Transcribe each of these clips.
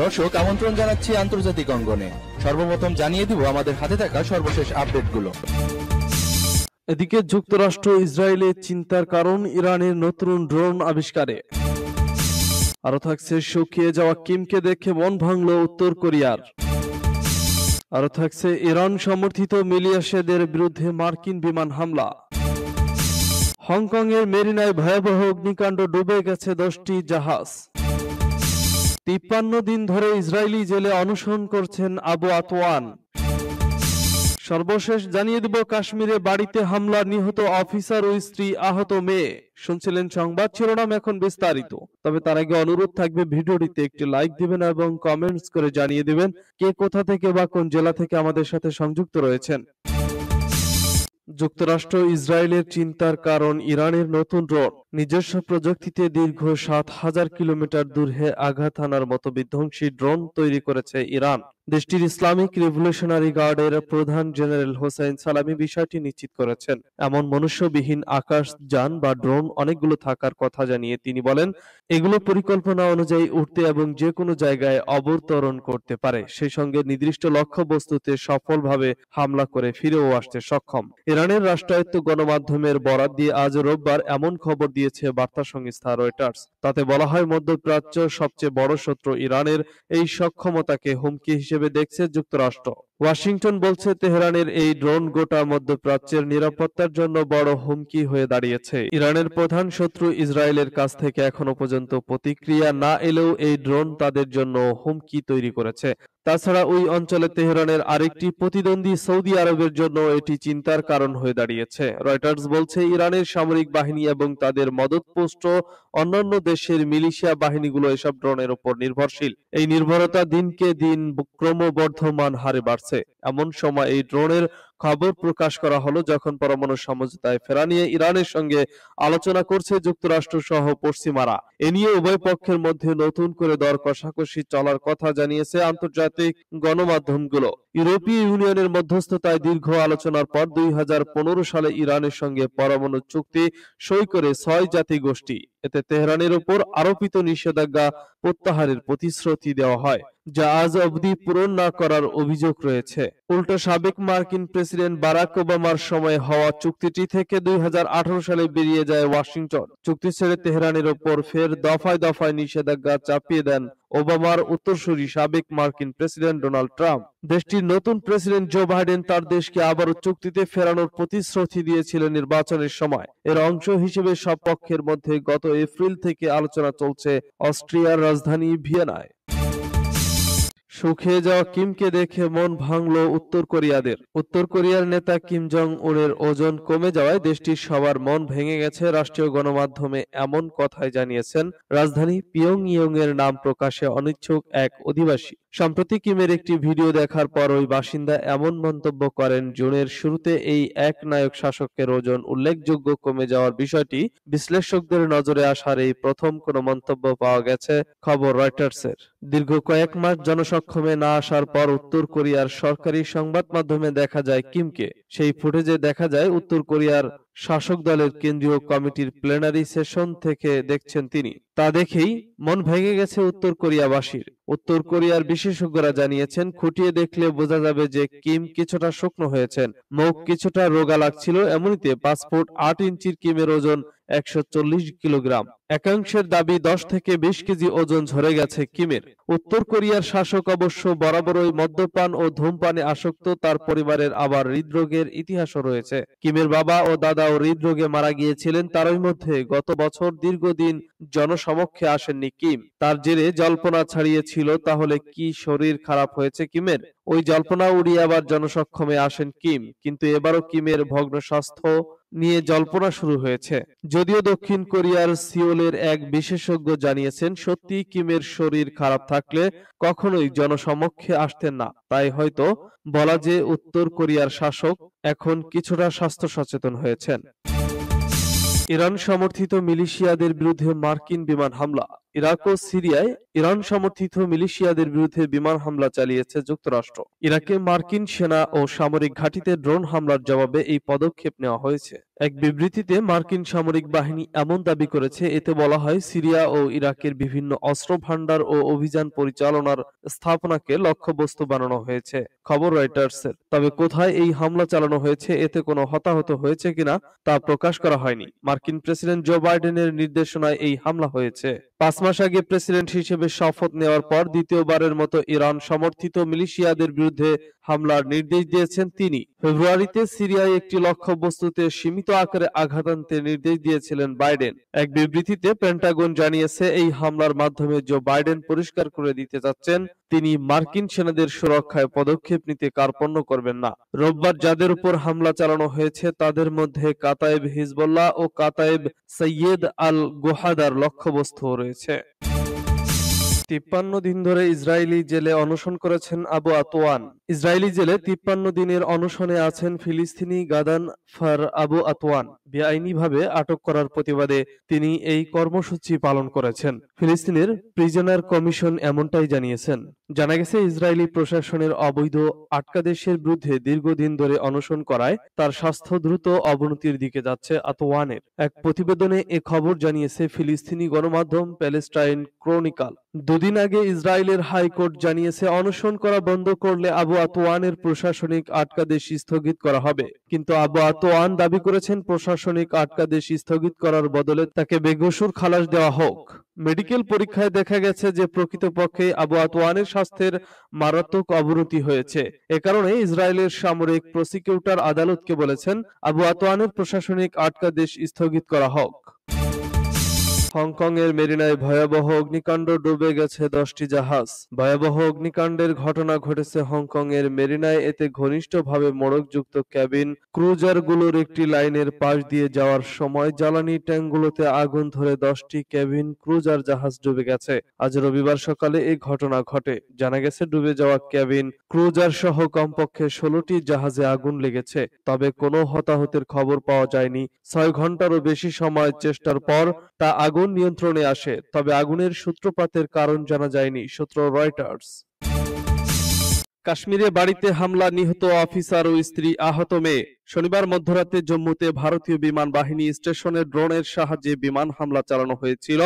দর্শক, আমন্ত্রণ জানাচ্ছি আন্তর্জাতিক অঙ্গনে। সর্বপ্রথম জানিয়ে দিব আমাদের হাতে থাকা সর্বশেষ আপডেটগুলো। এদিকে যুক্তরাষ্ট্র ইসরায়েলে চিন্তার কারণ ইরানের নতুন ড্রোন আবিষ্কারে। আরও থাকছে শুকিয়ে যাওয়া কিমকে দেখে মন ভাঙল উত্তর কোরিয়ার। আরও থাকছে ইরান সমর্থিত মিলিয়াসেদের বিরুদ্ধে মার্কিন বিমান হামলা। হংকংয়ের মেরিনায় ভয়াবহ অগ্নিকাণ্ড ডুবে গেছে দশটি জাহাজ। তিপ্পান্ন দিন ধরে ইসরায়েলি জেলে অনশন করছেন আবু আতওয়ান। সর্বশেষ জানিয়ে দেব, কাশ্মীরে বাড়িতে হামলা নিহত অফিসার ও স্ত্রী আহত মেয়ে। শুনছিলেন সংবাদ, শিরোনাম এখন বিস্তারিত। তবে তার আগে অনুরোধ থাকবে, ভিডিওটিতে একটি লাইক দিবেন এবং কমেন্টস করে জানিয়ে দিবেন কে কোথা থেকে বা কোন জেলা থেকে আমাদের সাথে সংযুক্ত রয়েছেন। যুক্তরাষ্ট্র ইসরায়েলের চিন্তার কারণ ইরানের নতুন ড্রোন নিজস্ব প্রযুক্তিতে দীর্ঘ সাত হাজার কিলোমিটার দূরে আঘাত হানার মতো বিধ্বংসী ড্রোন তৈরি করেছে ইরান। দেশটির ইসলামিক রিভলিউশনারি গার্ডের প্রধান জেনারেল হোসেন সালামি বিষয়টি নিশ্চিত করেছেন। এমন মনুষ্যবিহীন আকাশ, যান বা ড্রোন অনেকগুলো থাকার কথা জানিয়ে তিনি বলেন, এগুলো পরিকল্পনা অনুযায়ী উঠতে এবং যে কোনো জায়গায় অবতরণ করতে পারে। সেই সঙ্গে নির্দিষ্ট লক্ষ্য বস্তুতে সফলভাবে হামলা করে ফিরেও আসতে সক্ষম। ইরানের রাষ্ট্রায়ত্ত গণমাধ্যমের বরাত দিয়ে আজ রোববার এমন খবর দিয়েছে বার্তা সংস্থা রয়টার্স। তাতে বলা হয়, মধ্যপ্রাচ্য সবচেয়ে বড় শত্রু ইরানের এই সক্ষমতাকে হুমকি হিসেবে দেখছে যুক্তরাষ্ট্র। ওয়াশিংটন বলছে, তেহরানের এই ড্রোন গোটা মধ্যপ্রাচ্যের নিরাপত্তার জন্য বড় হুমকি হয়ে দাঁড়িয়েছে। ইরানের প্রধান শত্রু ইসরায়েলের কাছ থেকে এখনও পর্যন্ত প্রতিক্রিয়া না এলেও এই ড্রোন তাদের জন্য হুমকি তৈরি করেছে। তাছাড়া ওই অঞ্চলে তেহরানের আরেকটি প্রতিদ্বন্দ্বী সৌদি আরবের জন্য এটি চিন্তার কারণ হয়ে দাঁড়িয়েছে। রয়টার্স বলছে, ইরানের সামরিক বাহিনী এবং তাদের মদতপুষ্ট অন্যান্য দেশের মিলিশিয়া বাহিনীগুলো এসব ড্রোনের উপর নির্ভরশীল। এই নির্ভরতা দিনকে দিন ক্রমবর্ধমান হারে বাড়ছে। এমন সময় এই ড্রোনের খবর প্রকাশ করা হলো যখন পরমাণু সমঝোতায় ফেরা নিয়ে ইরানের সঙ্গে আলোচনা করছে যুক্তরাষ্ট্র সহ পশ্চিমারা। এ নিয়ে উভয় পক্ষের মধ্যে নতুন করে দর কষাকষি চলার কথা জানিয়েছে আন্তর্জাতিক গণমাধ্যমগুলো। ইউরোপীয় ইউনিয়নের মধ্যস্থতায় দীর্ঘ আলোচনার পর দুই সালে ইরানের সঙ্গে পরমাণু চুক্তি সই করে ছয় জাতি গোষ্ঠী। এতে তেহরানের উপর আরোপিত নিষেধাজ্ঞা প্রত্যাহারের প্রতিশ্রুতি দেওয়া হয়, যা আজ অবধি পূরণ না করার অভিযোগ রয়েছে। উল্টো সাবেক মার্কিন প্রেসিডেন্ট বারাক ওবামার সময় হওয়া চুক্তিটি থেকে দুই হাজার আঠারো সালে বেরিয়ে যায় ওয়াশিংটন। চুক্তি ছেড়ে তেহরানের ওপর ফের দফায় দফায় নিষেধাজ্ঞা চাপিয়ে দেন ওবামার উত্তরসূরি সাবেক মার্কিন প্রেসিডেন্ট ডোনাল্ড ট্রাম্প। দেশটির নতুন প্রেসিডেন্ট জো বাইডেন তার দেশকে আবারও চুক্তিতে ফেরানোর প্রতিশ্রুতি দিয়েছিলেন নির্বাচনের সময়। এর অংশ হিসেবে সব পক্ষের মধ্যে গত এপ্রিল থেকে আলোচনা চলছে অস্ট্রিয়ার রাজধানী ভিয়েনায়। শুকিয়ে যাওয়া কিমকে দেখে মন ভাঙল উত্তর কোরিয়াদের। উত্তর কোরিয়ার নেতা কিম জং উনের ওজন কমে যাওয়ায় দেশটির সবার মন ভেঙে গেছে রাষ্ট্রীয় গণমাধ্যমে, এমন কথাই জানিয়েছেন রাজধানী পিয়ং ইয়ং এর নাম প্রকাশে অনিচ্ছুক এক অধিবাসী। সম্প্রতি কিমের একটি ভিডিও দেখার পর ওই বাসিন্দা এমন মন্তব্য করেন, জুনের শুরুতে এই এক নায়ক শাসকের ওজন উল্লেখযোগ্য কমে যাওয়ার বিষয়টি বিশ্লেষকদের নজরে আসার এই প্রথম কোনো মন্তব্য পাওয়া গেছে খবর রয়টার্সের। দীর্ঘ কয়েক মাস জনসক্ষমে না আসার পর উত্তর কোরিয়ার সরকারি সংবাদ মাধ্যমে দেখা যায় কিমকে। সেই ফুটেজে দেখা যায় উত্তর কোরিয়ার শাসক দলের কেন্দ্রীয় কমিটির প্লেনারি সেশন থেকে দেখছেন তিনি। তা দেখেই মন ভেঙে গেছে উত্তর কোরিয়াবাসীর। উত্তর কোরিয়ার বিশেষজ্ঞরা জানিয়েছেন, খুঁটিয়ে দেখলে বোঝা যাবে যে কিম কিছুটা শুকনো হয়েছেন। মুখ কিছুটা রোগা লাগছিল, এমনিতে ফুট আট ইঞ্চির কিমের ওজন একশো কিলোগ্রাম। একাংশের দাবি দশ থেকে বিশ কেজি ওজন ঝরে গেছে কিমের। উত্তর কোরিয়ার শাসক অবশ্য বরাবরই মদ্যপান ও ধূমপানে আসক্ত, তার পরিবারের আবার হৃদরোগের ইতিহাসও রয়েছে। কিমের বাবা ও দাদাও হৃদরোগে মারা গিয়েছিলেন, তারই মধ্যে গত বছর দীর্ঘদিন জনসমক্ষে আসেননি কিম। তার জেরে জল্পনা ছাড়িয়েছিল, তাহলে কি শরীর খারাপ হয়েছে কিমের? ওই জল্পনা উড়িয়ে আবার জনসক্ষমে আসেন কিম, কিন্তু এবারও কিমের ভগ্ন স্বাস্থ্য নিয়ে জল্পনা শুরু হয়েছে। যদিও দক্ষিণ কোরিয়ার সিওলের এক বিশেষজ্ঞ জানিয়েছেন সত্যি কিমের শরীর খারাপ থাকলে কখনোই জনসমক্ষে আসতেন না। তাই হয়তো বলা যে উত্তর কোরিয়ার শাসক এখন কিছুটা স্বাস্থ্য সচেতন হয়েছেন। ইরান সমর্থিত মিলিশিয়াদের বিরুদ্ধে মার্কিন বিমান হামলা। ইরাক ও সিরিয়ায় ইরান সমর্থিত মিলিশিয়াদের বিরুদ্ধে বিমান হামলা চালিয়েছে যুক্তরাষ্ট্র। ইরাকে মার্কিন সেনা ও সামরিক ঘাঁটিতে ড্রোন হামলার জবাবে এই পদক্ষেপ নেওয়া হয়েছে। এক বিবৃতিতে মার্কিন সামরিক বাহিনী এমন দাবি করেছে, এতে বলা হয় সিরিয়া ও ইরাকের বিভিন্ন অস্ত্র ভান্ডার ও অভিযান পরিচালনার স্থাপনাকে লক্ষ্যবস্তু বানানো হয়েছে। খবর রয়টার্সের। তবে কোথায় এই হামলা চালানো হয়েছে, এতে কোনো হতাহত হয়েছে কিনা তা প্রকাশ করা হয়নি। মার্কিন প্রেসিডেন্ট জো বাইডেনের নির্দেশনায় এই হামলা হয়েছে। পাঁচ মাস আগে প্রেসিডেন্ট হিসেবে শপথ নেওয়ার পর দ্বিতীয়বারের মতো ইরান সমর্থিত মিলিশিয়াদের বিরুদ্ধে হামলার নির্দেশ দিয়েছেন তিনি। ফেব্রুয়ারিতে সিরিয়ায় একটি লক্ষ্যবস্তুতে সীমিত আকারে আঘাত আনতে নির্দেশ দিয়েছিলেন বাইডেন। এক বিবৃতিতে পেন্টাগন জানিয়েছে, এই হামলার মাধ্যমে জো বাইডেন পরিষ্কার করে দিতে চাচ্ছেন, তিনি মার্কিন সেনাদের সুরক্ষায় পদক্ষেপ নিতে কার্পণ্য করবেন না। রোববার যাদের উপর হামলা চালানো হয়েছে, তাদের মধ্যে কাতায়েব হিজবুল্লাহ ও কাতায়েব সৈয়দ আল গোহাদার লক্ষ্যবস্তু রয়েছে। তিপ্পান্ন দিন ধরে ইসরায়েলি জেলে অনশন করেছেন আবু আতোয়ান ইসরায়েলি জেলে তিপ্পান্ন দিনের অনশনে আছেন ফিলিস্তিনি গাদান ফার আবু আতোয়ান বেআইনিভাবে আটক করার প্রতিবাদে তিনি এই কর্মসূচি পালন করেছেন। ফিলিস্তিনের প্রিজনার কমিশন এমনটাই জানিয়েছেন। জানা গেছে, ইসরায়েলি প্রশাসনের অবৈধ আটকাদেশের বিরুদ্ধে দীর্ঘদিন ধরে অনশন করায় তার স্বাস্থ্য দ্রুত অবনতির দিকে যাচ্ছে আতোয়ানের এক প্রতিবেদনে এ খবর জানিয়েছে, ফিলিস্তিনি গণমাধ্যম প্যালেস্টাইন ক্রনিকাল। দুদিন আগে ইসরায়েলের হাইকোর্ট জানিয়েছে, অনশন করা বন্ধ করলে আবু আতোয়ানের প্রশাসনিক আটকাদেশ স্থগিত করা হবে। কিন্তু আবু আতোয়ান দাবি করেছেন প্রশাসনিক আটকাদেশ স্থগিত করার বদলে তাকে বেগসুর খালাস দেওয়া হোক। মেডিকেল পরীক্ষায় দেখা গেছে যে প্রকৃতপক্ষে আবু আতোয়ানের স্বাস্থ্যের মারাত্মক অবনতি হয়েছে। এ কারণে ইসরায়েলের সামরিক প্রসিকিউটর আদালতকে বলেছেন, আবু আতোয়ানের প্রশাসনিক আটকাদেশ স্থগিত করা হোক। হংকং এর মেরিনায় ভয়াবহ অগ্নিকাণ্ড ডুবে গেছে দশটি জাহাজ। ভয়াবহ অগ্নিকাণ্ডের ঘটনা ঘটেছে হংকং এর মেরিনায়। এতে ঘনিষ্ঠভাবে মোড়কযুক্ত ক্যাবিন ক্রুজারগুলোর একটি লাইনের পাশ দিয়ে যাওয়ার সময় জ্বালানি ট্যাঙ্কগুলোতে আগুন ধরে দশটি ক্যাবিন ক্রুজার জাহাজ ডুবে গেছে। আজ রবিবার সকালে এই ঘটনা ঘটে। জানা গেছে, ডুবে যাওয়া ক্যাবিন ক্রুজার সহ কমপক্ষে ষোলোটি জাহাজে আগুন লেগেছে। তবে কোনো হতাহতের খবর পাওয়া যায়নি। ছয় ঘন্টারও বেশি সময় চেষ্টার পর তা আগুন নিয়ন্ত্রণে আসে, তবে আগুনের সূত্রপাতের কারণ জানা যায়নি, সূত্র রয়টার্স। কাশ্মীরে বাড়িতে হামলা, নিহত অফিসার ও স্ত্রী আহত মেয়ে। শনিবার মধ্যরাতে জম্মুতে ভারতীয় বিমান বাহিনী স্টেশনে ড্রোনের সাহায্যে বিমান হামলা চালানো হয়েছিল।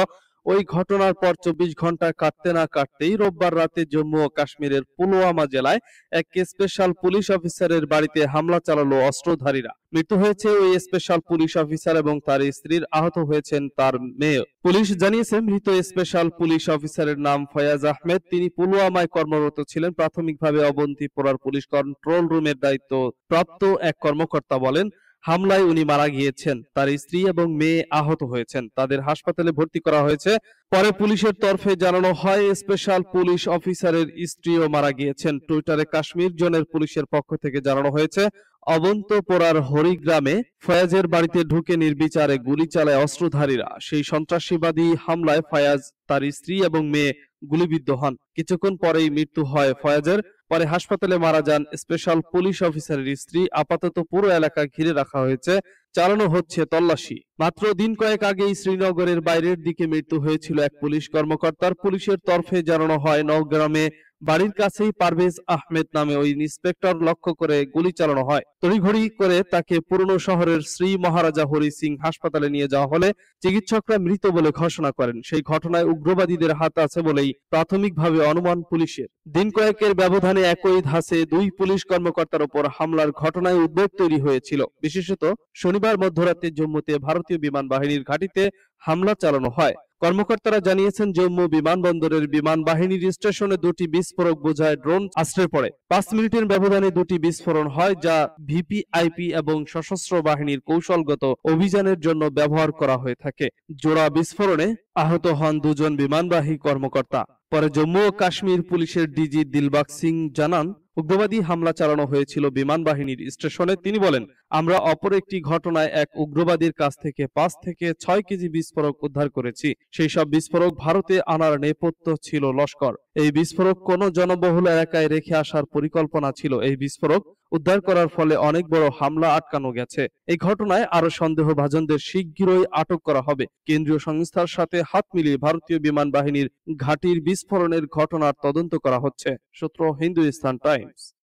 ওই ঘটনার পর চব্বিশ ঘণ্টা কাটতে না কাটতেই রোববার রাতে জম্মু ও কাশ্মীরের পুলওয়ামা জেলায় এক স্পেশাল পুলিশ অফিসারের বাড়িতে হামলা চালালো অস্ত্রধারীরা। মৃত্যু হয়েছে ওই স্পেশাল পুলিশ অফিসার এবং তার স্ত্রীর আহত হয়েছেন তার মেয়ে। পুলিশ জানিয়েছে, মৃত স্পেশাল পুলিশ অফিসারের নাম ফয়াজ আহমেদ। তিনি পুলওয়ামায় কর্মরত ছিলেন। প্রাথমিকভাবে অবন্তিপোরার পুলিশ কন্ট্রোল রুমের দায়িত্ব প্রাপ্ত এক কর্মকর্তা বলেন হামলায় উনি মারা গিয়েছেন। তার স্ত্রী এবং মেয়ে আহত হয়েছেন। তাদের হাসপাতালে ভর্তি করা হয়েছে। পরে পুলিশের তরফে জানানো হয়, স্পেশাল পুলিশ অফিসারের স্ত্রীও মারা গিয়েছেন। টুইটারে কাশ্মীর জোনের পুলিশের পক্ষ থেকে জানানো হয়েছে, অবন্তপোরার হরিগ্রামে ফয়াজের বাড়িতে ঢুকে নির্বিচারে গুলি চালায় অস্ত্রধারীরা। সেই সন্ত্রাসীবাদী হামলায় ফয়াজ, তার স্ত্রী এবং মেয়ে গুলিবিদ্ধ হন। কিছুক্ষণ পরেই মৃত্যু হয় ফয়াজের। পরে হাসপাতালে মারা যান স্পেশাল পুলিশ অফিসারের স্ত্রী। আপাতত পুরো এলাকা ঘিরে রাখা হয়েছে। চালানো হচ্ছে তল্লাশি। মাত্র দিন কয়েক আগেই শ্রীনগরের বাইরের দিকে মৃত্যু হয়েছিল এক পুলিশ কর্মকর্তার। পুলিশের তরফে জানানো হয়, নওগ্রামে বাড়ির কাছেই পারভেজ আহমেদ নামে ওই ইন্সপেক্টর লক্ষ্য করে গুলি চালানো হয়। তড়িঘড়ি করে তাকে পুরনো শহরের শ্রী মহারাজা হরি সিং হাসপাতালে নিয়ে যাওয়া হলে চিকিৎসকরা মৃত বলে ঘোষণা করেন। সেই ঘটনায় উগ্রবাদীদের হাত আছে বলেই প্রাথমিকভাবে অনুমান পুলিশের। দিন কয়েকের ব্যবধানে একই ধাসে দুই পুলিশ কর্মকর্তার উপর হামলার ঘটনায় উদ্বেগ তৈরি হয়েছিল। বিশেষত শনিবার মধ্যরাতে জম্মুতে ভারতীয় বিমান বাহিনীর ঘাঁটিতে হামলা চালানো হয়। কর্মকর্তারা জানিয়েছেন, জম্মু বিমানবন্দরের বিমান বাহিনীর স্টেশনে দুটি বিস্ফোরক বোঝায় ড্রোন আশ্রয় পড়ে। পাঁচ মিনিটের ব্যবধানে দুটি বিস্ফোরণ হয়, যা ভিপিআইপি এবং সশস্ত্র বাহিনীর কৌশলগত অভিযানের জন্য ব্যবহার করা হয়ে থাকে। জোড়া বিস্ফোরণে আহত হন দুজন বিমানবাহী কর্মকর্তা। পরে জম্মু ও কাশ্মীর পুলিশের ডিজি দিলবাগ সিং জানান, উগ্রবাদী হামলা চালানো হয়েছিল বিমান বাহিনীর স্টেশনে। তিনি বলেন, আমরা অপর একটি ঘটনায় এক উগ্রবাদীর কাছ থেকে পাঁচ থেকে ছয় কেজি বিস্ফোরক উদ্ধার করেছি। সেই সব বিস্ফোরক ভারতে আনার নেপথ্য ছিল লস্কর। এই বিস্ফোরক কোন জনবহুল এলাকায় রেখে আসার পরিকল্পনা ছিল। এই বিস্ফোরক উদ্ধার করার ফলে অনেক বড় হামলা আটকানো গেছে। এই ঘটনায় আরও সন্দেহভাজনদের শীঘ্রই আটক করা হবে। কেন্দ্রীয় সংস্থার সাথে হাত মিলিয়ে ভারতীয় বিমান বাহিনীর ঘাঁটির বিস্ফোরণের ঘটনার তদন্ত করা হচ্ছে। সূত্র হিন্দুস্তান টাইমস।